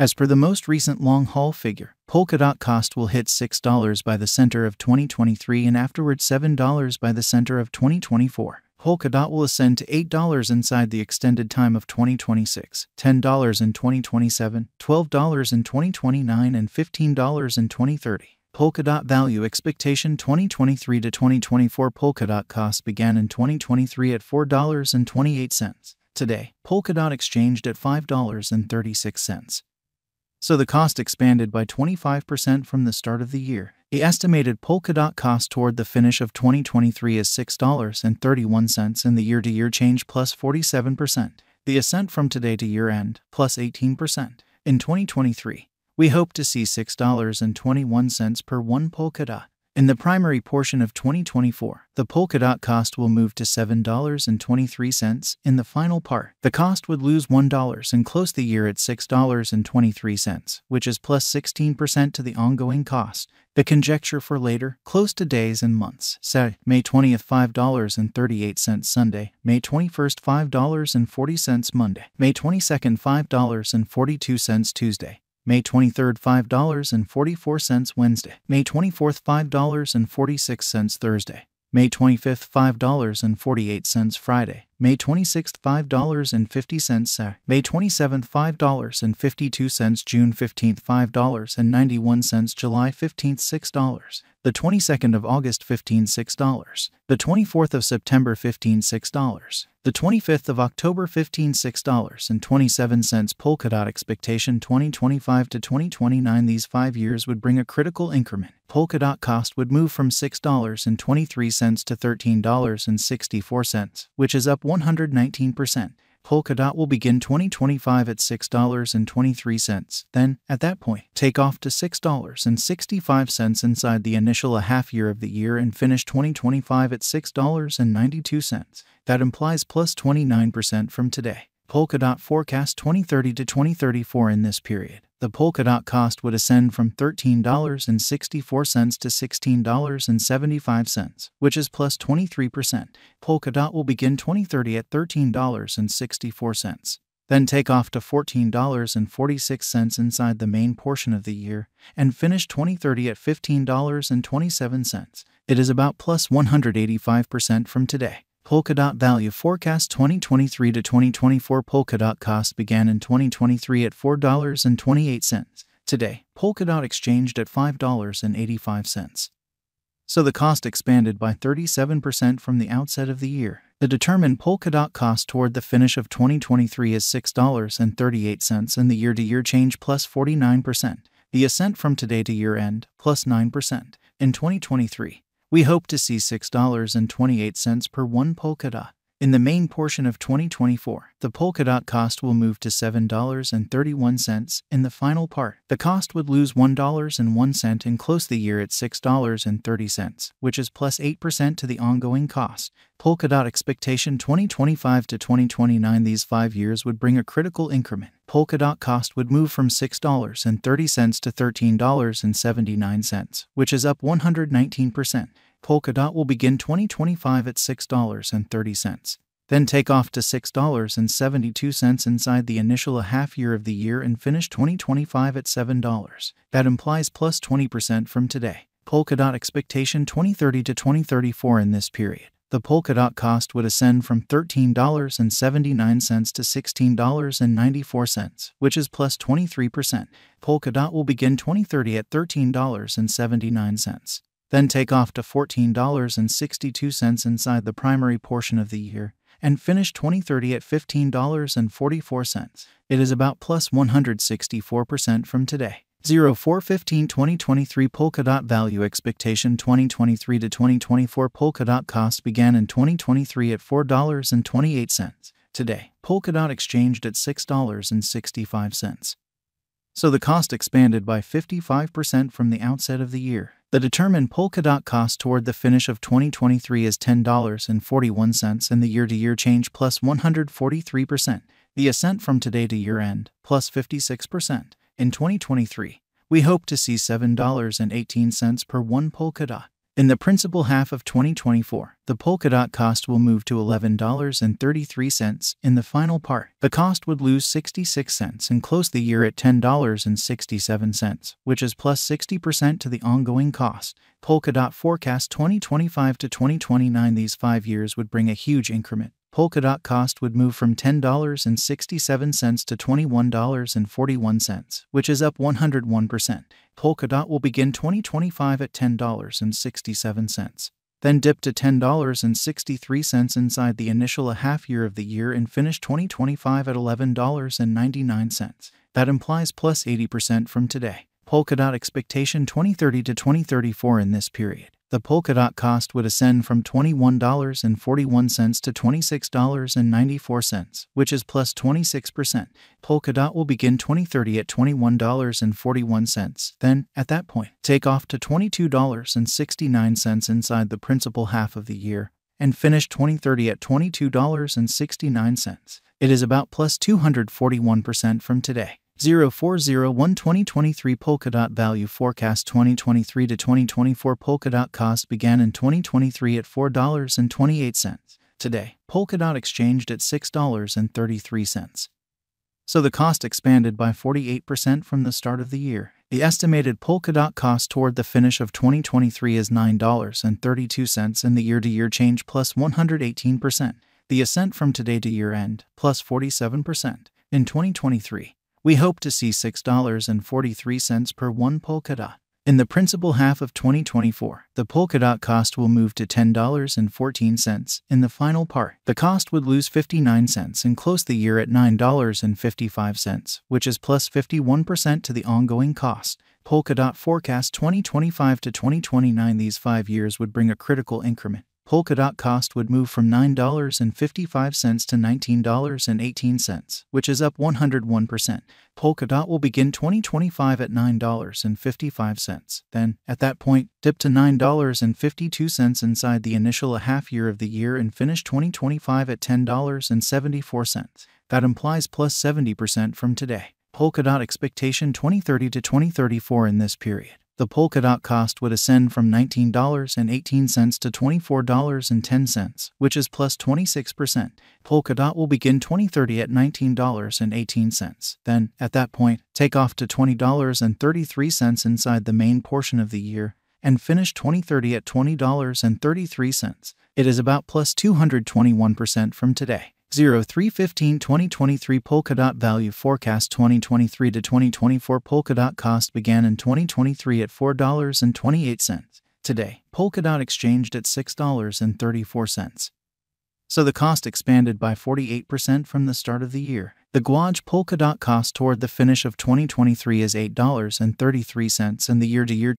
As per the most recent long haul figure, Polkadot cost will hit $6 by the center of 2023 and afterward $7 by the center of 2024. Polkadot will ascend to $8 inside the extended time of 2026, $10 in 2027, $12 in 2029, and $15 in 2030. Polkadot value expectation 2023 to 2024 Polkadot cost began in 2023 at $4.28. Today, Polkadot exchanged at $5.36. So the cost expanded by 25% from the start of the year. The estimated Polkadot cost toward the finish of 2023 is $6.31 and the year to year change plus 47%. The ascent from today to year end plus 18%. In 2023, we hope to see $6.21 per one Polkadot. In the primary portion of 2024, the Polkadot cost will move to $7.23. In the final part, the cost would lose $1 and close the year at $6.23, which is plus 16% to the ongoing cost. The conjecture for later, close to days and months, say May 20th $5.38 Sunday, May 21st $5.40 Monday, May 22nd $5.42 Tuesday, May 23rd $5.44 Wednesday, May 24th $5.46 Thursday, May 25th $5.48 Friday, May 26th $5.50 May 27th $5.52 June 15th $5.91 July 15th $6 the 22nd of August $15 $6 the 24th of September $15 $6 the 25th of October $15 $6 and 27 cents. Polkadot expectation 2025 to 2029 these 5 years would bring a critical increment. Polkadot cost would move from $6.23 to $13.64 which is up 119% Polkadot will begin 2025 at $6.23. Then, at that point, take off to $6.65 inside the initial a half year of the year and finish 2025 at $6.92. That implies plus 29% from today. Polkadot forecast 2030 to 2034 in this period. The Polkadot cost would ascend from $13.64 to $16.75, which is plus 23%. Polkadot will begin 2030 at $13.64, then take off to $14.46 inside the main portion of the year, and finish 2030 at $15.27. It is about plus 185% from today. Polkadot value forecast 2023 to 2024 Polkadot cost began in 2023 at $4.28. Today, Polkadot exchanged at $5.85. So the cost expanded by 37% from the outset of the year. The determined Polkadot cost toward the finish of 2023 is $6.38 and the year to year change plus 49%. The ascent from today to year end plus 9%. In 2023, we hope to see $6.28 per one Polkadot. In the main portion of 2024, the Polkadot cost will move to $7.31. In the final part, the cost would lose $1.01 and close the year at $6.30, which is plus 8% to the ongoing cost. Polkadot expectation 2025 to 2029 These five years would bring a critical increment. Polkadot cost would move from $6.30 to $13.79, which is up 119%. Polkadot will begin 2025 at $6.30, then take off to $6.72 inside the initial half year of the year and finish 2025 at $7. That implies plus 20% from today. Polkadot expectation 2030 to 2034 in this period. The Polkadot cost would ascend from $13.79 to $16.94, which is plus 23%. Polkadot will begin 2030 at $13.79 then take off to $14.62 inside the primary portion of the year, and finish 2030 at $15.44. It is about plus 164% from today. 0415 2023 Polkadot value expectation 2023 to 2024 Polkadot cost began in 2023 at $4.28. Today, Polkadot exchanged at $6.65. So the cost expanded by 55% from the outset of the year. The determined Polkadot cost toward the finish of 2023 is $10.41 and the year to year change plus 143%. The ascent from today to year end plus 56%. In 2023, we hope to see $7.18 per one Polkadot. In the principal half of 2024, the Polkadot cost will move to $11.33 in the final part. The cost would lose 66 cents and close the year at $10.67, which is plus 60% to the ongoing cost. Polkadot forecast 2025 to 2029 these 5 years would bring a huge increment. Polkadot cost would move from $10.67 to $21.41, which is up 101%. Polkadot will begin 2025 at $10.67, then dip to $10.63 inside the initial a half year of the year and finish 2025 at $11.99. That implies plus 80% from today. Polkadot expectation 2030 to 2034 in this period the Polkadot cost would ascend from $21.41 to $26.94, which is plus 26%. Polkadot will begin 2030 at $21.41, then, at that point, take off to $22.69 inside the principal half of the year, and finish 2030 at $22.69. It is about plus 241% from today. 0401 2023 Polkadot Value Forecast 2023 to 2024 Polkadot cost began in 2023 at $4.28. Today, Polkadot exchanged at $6.33. So the cost expanded by 48% from the start of the year. The estimated Polkadot cost toward the finish of 2023 is $9.32 and the year to year change plus 118%. The ascent from today to year end plus 47%. In 2023, we hope to see $6.43 per one Polkadot. In the principal half of 2024, the Polkadot cost will move to $10.14 in the final part. The cost would lose 59 cents and close the year at $9.55, which is plus 51% to the ongoing cost. Polkadot forecast 2025 to 2029 these 5 years would bring a critical increment. Polkadot cost would move from $9.55 to $19.18, which is up 101%. Polkadot will begin 2025 at $9.55, then, at that point, dip to $9.52 inside the initial a half year of the year and finish 2025 at $10.74. That implies plus 70% from today. Polkadot expectation 2030 to 2034 in this period the Polkadot cost would ascend from $19.18 to $24.10, which is plus 26%. Polkadot will begin 2030 at $19.18. Then, at that point, take off to $20.33 inside the main portion of the year and finish 2030 at $20.33. It is about plus 221% from today. 0315 2023 Polkadot Value Forecast 2023 to 2024 Polkadot cost began in 2023 at $4.28. Today, Polkadot exchanged at $6.34. So the cost expanded by 48% from the start of the year. The Guaj Polkadot cost toward the finish of 2023 is $8.33 and the year to year